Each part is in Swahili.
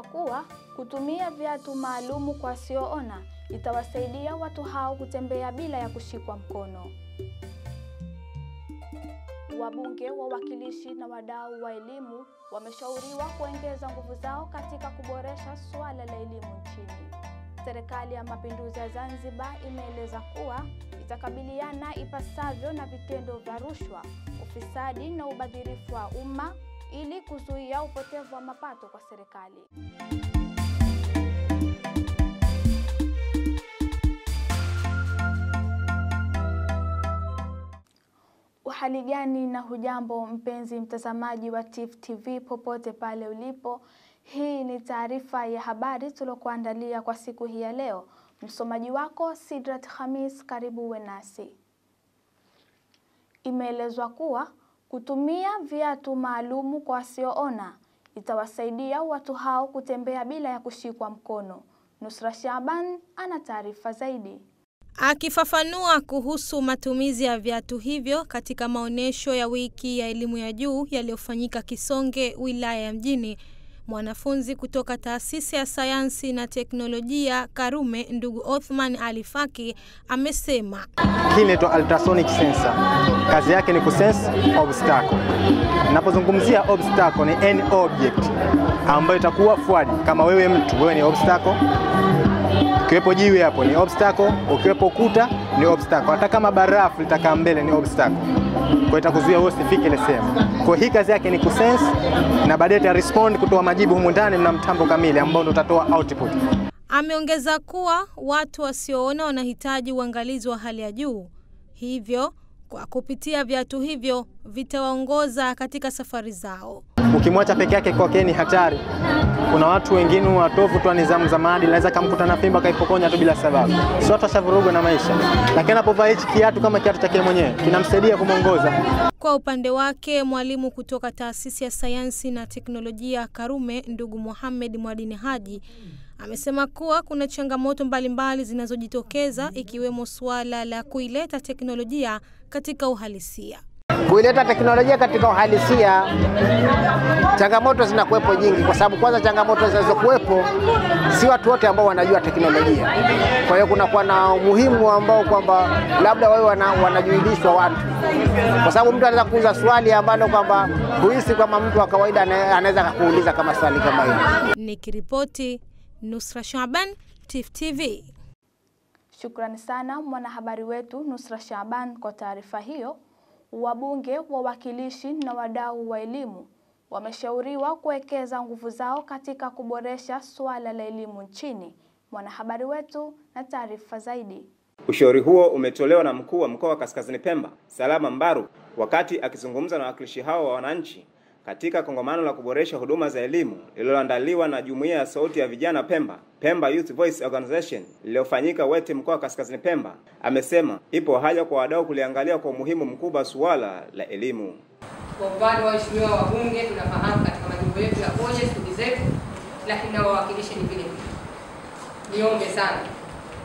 Imeelezwa kuwa kutumia viatu maalumu kwa wasioona itawasaidia watu hao kutembea bila ya kushikwa mkono. Wabunge, wawakilishi na wadau wa elimu wameshauriwa kuongeza nguvu zao katika kuboresha suala la elimu nchini. Serikali ya Mapinduzi ya Zanzibar imeeleza kuwa itakabiliana ipasavyo na vitendo vya rushwa, ufisadi na ubadhirifu wa umma ili kuzuia upotevu wa mapato kwa serikali. Hali gani na hujambo mpenzi mtazamaji wa TIFF TV popote pale ulipo. Hii ni taarifa ya habari tuliokuandalia kwa siku hii ya leo. Msomaji wako Sidrat Khamis, karibu uwe nasi. Imeelezwa kuwa kutumia viatu maalumu kwa wasioona itawasaidia watu hao kutembea bila ya kushikwa mkono. Nusra Shaban ana taarifa zaidi. Akifafanua kuhusu matumizi ya viatu hivyo katika maonyesho ya wiki ya elimu ya juu yaliyofanyika Kisonge, wilaya ya Mjini, mwanafunzi kutoka taasisi ya sayansi na teknolojia Karume, ndugu Othman Alifaki amesema Hii inaitwa ultrasonic sensor. Kazi yake ni kusense obstacle. Napozungumzia obstacle ni any object ambayo itakuwa fuadi, Kama wewe mtu, wewe ni obstacle. Ukiwepo jiwe hapo ni obstacle, ukiwepo ukuta ni obstacle. Hata kama barafu litakaa mbele ni obstacle. Kwa itakuzuia wewe usifike ile sehemu. Kwa hii kazi yake ni kusense na baadaye ita respond kutoa majibu humu ndani na mtambo kamili ambao ndio utatoa output. Ameongeza kuwa watu wasioona wanahitaji uangalizi wa hali ya juu, hivyo kwa kupitia viatu hivyo vitawaongoza katika safari zao. Ukimwacha peke yake kwake ni hatari. Kuna watu wengine watovu tu wa nidhamu za maadili, anaweza kamkuta na fimbo kaipokonya tu bila sababu. Si watu washavurugwa na maisha, lakini anapovaa hichi kiatu kama kiatu chake mwenyewe kinamsaidia kumwongoza. Kwa upande wake mwalimu kutoka taasisi ya sayansi na teknolojia Karume, ndugu Mohamed Mwadini Haji amesema kuwa kuna changamoto mbalimbali zinazojitokeza ikiwemo suala la kuileta teknolojia katika uhalisia. Kuileta teknolojia katika uhalisia, changamoto zinakuwepo nyingi, kwa sababu kwanza, changamoto zinazokuwepo si watu wote ambao wanajua teknolojia. Kwa hiyo kunakuwa na umuhimu ambao kwamba labda wawe wana, wanajuilishwa watu, kwa sababu mtu anaweza kuuza swali ambalo kwamba huhisi kama mtu wa kawaida anaweza kukuuliza kama swali kama hilo. Nikiripoti Nusra Shaban, Tifu TV. Shukrani sana mwanahabari wetu Nusra Shaban kwa taarifa hiyo. Wabunge, wawakilishi na wadau wa elimu wameshauriwa kuwekeza nguvu zao katika kuboresha suala la elimu nchini. Mwanahabari wetu na taarifa zaidi. Ushauri huo umetolewa na mkuu wa mkoa wa Kaskazini Pemba, Salama Mbaru, wakati akizungumza na wawakilishi hao wa wananchi katika kongamano la kuboresha huduma za elimu lililoandaliwa na Jumuiya ya Sauti ya Vijana Pemba, Pemba Youth Voice Organization, lililofanyika Wete, mkoa wa Kaskazini Pemba. Amesema ipo haja kwa wadau kuliangalia kwa umuhimu mkubwa suala la elimu. Kwa upande wa waheshimiwa wabunge, tunafahamu katika majimbo yetu ya yakoje shughuli zetu, lakini na wawakilishi ni vile vile. Niombe sana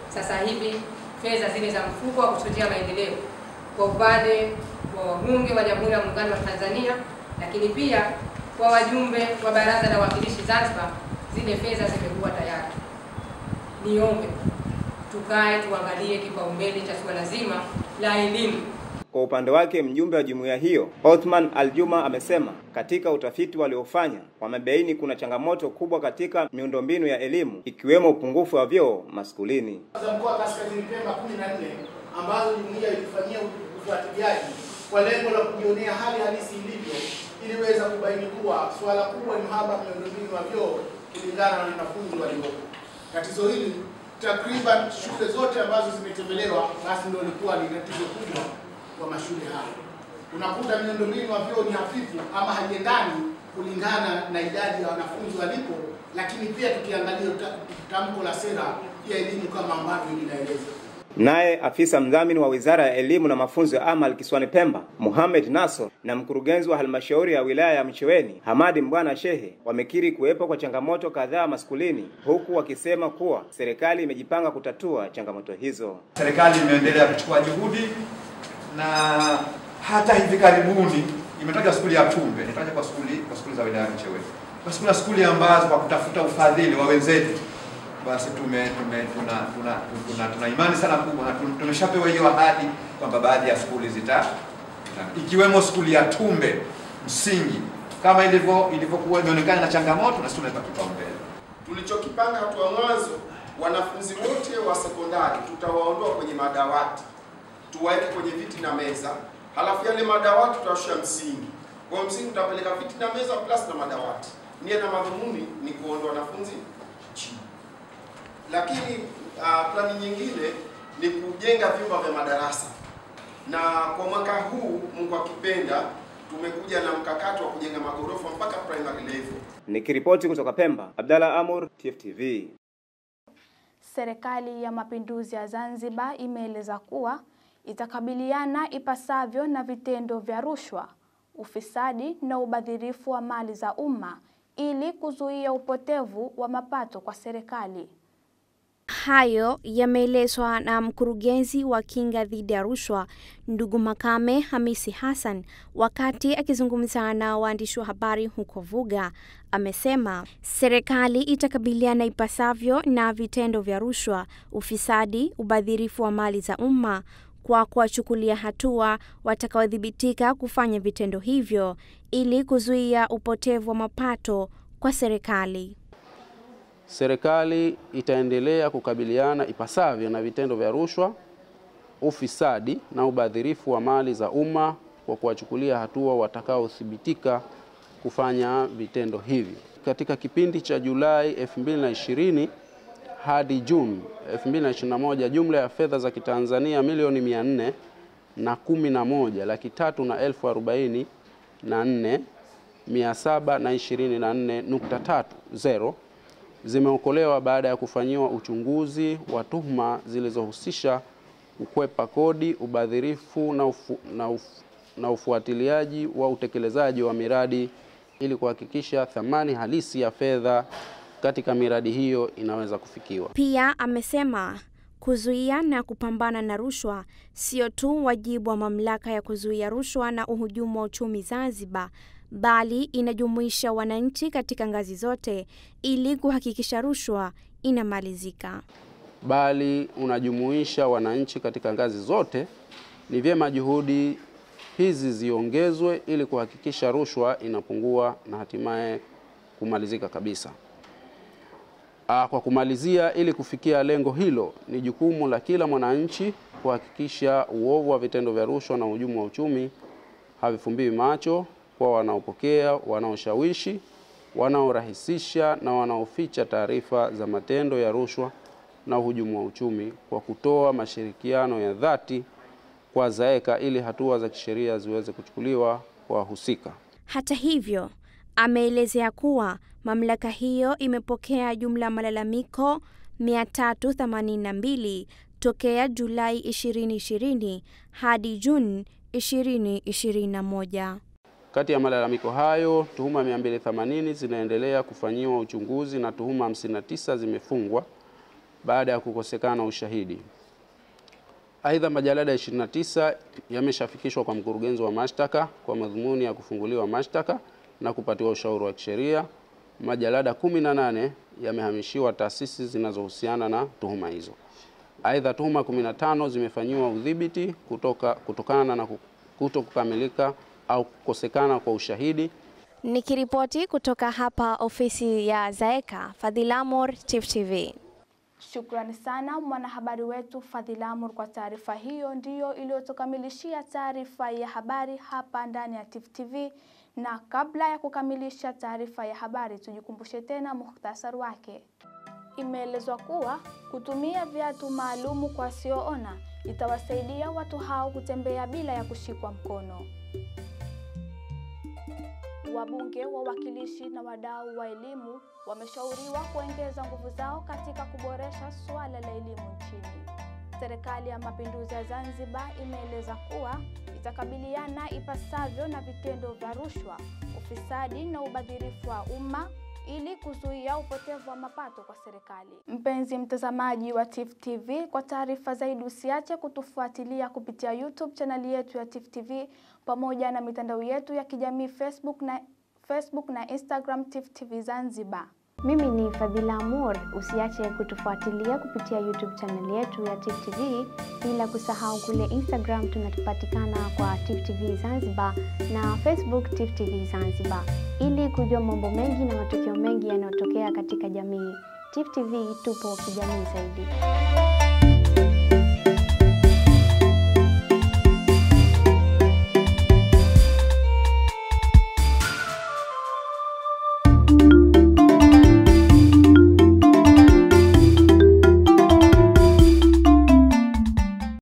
sasa hivi fedha zile za mfuko wa kuchochea maendeleo kwa upande wa wabunge wa Jamhuri ya Muungano wa Tanzania, lakini pia kwa wajumbe wa Baraza la Wawakilishi Zanzibar, zile fedha zimekuwa tayari. Niombe tukae tuangalie kipaumbele cha suala zima la elimu. Kwa upande wake mjumbe wa jumuiya hiyo Othman Aljuma amesema katika utafiti waliofanya wamebaini kuna changamoto kubwa katika miundombinu ya elimu ikiwemo upungufu wa vyoo maskulini. mkoa wa Kaskazini Pemba 14 ambazo jumuiya ilifanyia ufuatiliaji kwa lengo la kujionea hali halisi ilivyo iliweza kubaini kuwa suala kubwa ni uhaba wa miundombinu wa vyoo kulingana na wanafunzi waliopo. Tatizo hili takriban shule zote ambazo zimetembelewa, basi ndio likuwa ni tatizo kubwa kwa mashule hayo. Unakuta miundombinu wa vyoo ni hafifu ama haiendani kulingana na idadi ya wanafunzi walipo, lakini pia tukiangalia ta- tamko la sera ya elimu kama ambavyo linaeleza. Naye afisa mdhamini wa Wizara ya Elimu na Mafunzo ya Amal kisiwani Pemba, Mohamed Naso, na mkurugenzi wa halmashauri ya wilaya ya Mcheweni, Hamadi Mbwana Shehe, wamekiri kuwepo kwa changamoto kadhaa maskulini, huku wakisema kuwa serikali imejipanga kutatua changamoto hizo. Serikali imeendelea kuchukua juhudi na hata hivi karibuni imetaja skuli ya Tumbe, imetaja kwa skuli kwa skuli za wilaya ya Micheweni. Basi kuna skuli ambazo kwa kutafuta ufadhili wa wenzetu basi tume, tume tuna, tuna, tuna, tuna imani sana kubwa na tumeshapewa hiyo ahadi kwamba baadhi ya skuli zita ikiwemo skuli ya Tumbe msingi kama ilivyo ilivyokuwa imeonekana na changamoto na sisi tumeweka kipaumbele. Tulichokipanga hatua mwanzo, wanafunzi wote wa sekondari tutawaondoa kwenye madawati, tuwaweke kwenye viti na meza, halafu yale madawati tutawashia msingi. Kwa msingi tutapeleka viti na meza plus na madawati. Nia na madhumuni ni kuondoa wanafunzi chini, lakini uh, plani nyingine ni kujenga vyumba vya madarasa, na kwa mwaka huu Mungu akipenda, tumekuja na mkakati wa kujenga magorofa mpaka primary level. Nikiripoti kutoka Pemba, Abdalla Amur, TFTV. Serikali ya Mapinduzi ya Zanzibar imeeleza kuwa itakabiliana ipasavyo na vitendo vya rushwa, ufisadi na ubadhirifu wa mali za umma ili kuzuia upotevu wa mapato kwa serikali. Hayo yameelezwa na mkurugenzi wa kinga dhidi ya rushwa ndugu Makame Hamisi Hassan wakati akizungumza na waandishi wa habari huko Vuga. Amesema serikali itakabiliana ipasavyo na vitendo vya rushwa, ufisadi, ubadhirifu wa mali za umma kwa kuwachukulia hatua watakaodhibitika kufanya vitendo hivyo ili kuzuia upotevu wa mapato kwa serikali. Serikali itaendelea kukabiliana ipasavyo na vitendo vya rushwa, ufisadi na ubadhirifu wa mali za umma kwa kuwachukulia hatua watakaothibitika kufanya vitendo hivi. Katika kipindi cha Julai 2020 hadi Juni 2021, jumla ya fedha za Kitanzania milioni 400 na kumi na moja laki tatu na elfu arobaini na nne mia saba na ishirini na nne nukta tatu zero zimeokolewa baada ya kufanyiwa uchunguzi wa tuhuma zilizohusisha kukwepa kodi, ubadhirifu na, ufu, na, ufu, na ufuatiliaji wa utekelezaji wa miradi ili kuhakikisha thamani halisi ya fedha katika miradi hiyo inaweza kufikiwa. Pia amesema kuzuia na kupambana na rushwa sio tu wajibu wa mamlaka ya kuzuia rushwa na uhujumu wa uchumi Zanzibar, bali inajumuisha wananchi katika ngazi zote ili kuhakikisha rushwa inamalizika. bali unajumuisha wananchi katika ngazi zote. Ni vyema juhudi hizi ziongezwe ili kuhakikisha rushwa inapungua na hatimaye kumalizika kabisa. Aa, Kwa kumalizia, ili kufikia lengo hilo, ni jukumu la kila mwananchi kuhakikisha uovu wa vitendo vya rushwa na uhujumu wa uchumi havifumbiwi macho kwa wanaopokea, wanaoshawishi, wanaorahisisha na wanaoficha taarifa za matendo ya rushwa na uhujumu wa uchumi kwa kutoa mashirikiano ya dhati kwa ZAECA ili hatua za kisheria ziweze kuchukuliwa kwa wahusika. Hata hivyo, ameelezea kuwa mamlaka hiyo imepokea jumla malalamiko 382 tokea Julai 2020 hadi Juni 2021. Kati ya malalamiko hayo, tuhuma 280 zinaendelea kufanyiwa uchunguzi na tuhuma 59 zimefungwa baada ya kukosekana ushahidi. Aidha, majalada 29 yameshafikishwa kwa mkurugenzi wa mashtaka kwa madhumuni ya kufunguliwa mashtaka na kupatiwa ushauri wa kisheria. Majalada 18 yamehamishiwa taasisi zinazohusiana na tuhuma hizo. Aidha, tuhuma 15 zimefanyiwa udhibiti kutoka, kutokana na kuto kukamilika au kukosekana kwa ushahidi. Nikiripoti kutoka hapa ofisi ya Zaeka, Fadhila Amor, Tifu TV. Shukrani sana mwanahabari wetu Fadhila Amur kwa taarifa hiyo. Ndiyo iliyotukamilishia taarifa ya habari hapa ndani ya Tifu TV, na kabla ya kukamilisha taarifa ya habari, tujikumbushe tena muhtasari wake. Imeelezwa kuwa kutumia viatu maalumu kwa wasioona itawasaidia watu hao kutembea bila ya kushikwa mkono. Wabunge, wawakilishi na wadau wa elimu wameshauriwa kuongeza nguvu zao katika kuboresha suala la elimu nchini. Serikali ya Mapinduzi ya Zanzibar imeeleza kuwa itakabiliana ipasavyo na vitendo vya rushwa, ufisadi na ubadhirifu wa umma ili kuzuia upotevu wa mapato kwa serikali. Mpenzi mtazamaji wa Tifu TV, kwa taarifa zaidi usiache kutufuatilia kupitia YouTube chaneli yetu ya Tifu TV pamoja na mitandao yetu ya kijamii Facebook na Facebook na Instagram Tifu TV Zanzibar. Mimi ni Fadhila Amur. Usiache kutufuatilia kupitia YouTube channel yetu ya Tifu TV, bila kusahau kule Instagram tunatupatikana kwa Tifu TV Zanzibar na Facebook Tifu TV Zanzibar, ili kujua mambo mengi na matukio mengi yanayotokea katika jamii. Tifu TV tupo kijamii zaidi.